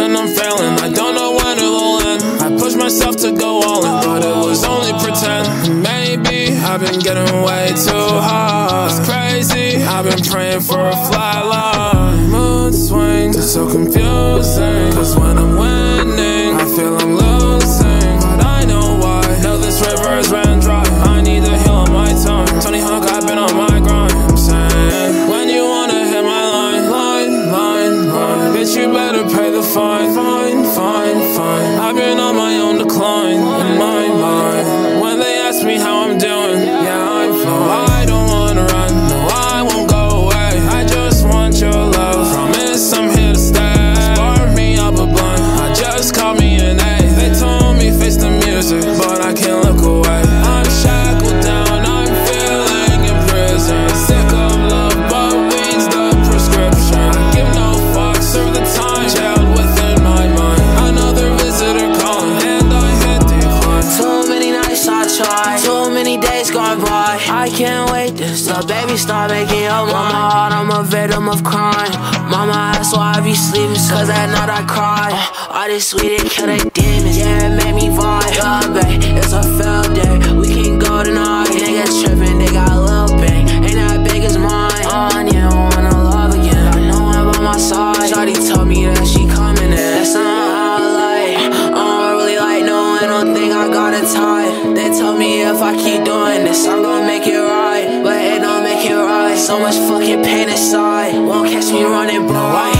and I'm failing. I don't know when it'll end. I push myself to go all in, but it was only pretend. Maybe I've been getting way too high. It's crazy. I've been praying for a fly line. Mood swings, are so confusing. Cause when I'm winning. You better pay the fine, I can't wait this the baby start making your my heart. I'm a victim of crime. Mama asked why I be sleeping, cause that night I cried. All this sweet it kill they demons, yeah, it made me vibe. Yeah, babe, it's a failed day. We can go tonight. Niggas tripping, they got a little bang. Ain't that big as mine. On you, wanna love again. I know I'm by my side. Shawty told me that she coming in. That's something I like. I don't really like no, I don't think I got it tied. They told me if I keep doing this, I'm gonna So much fucking pain inside. Won't catch me running, bro.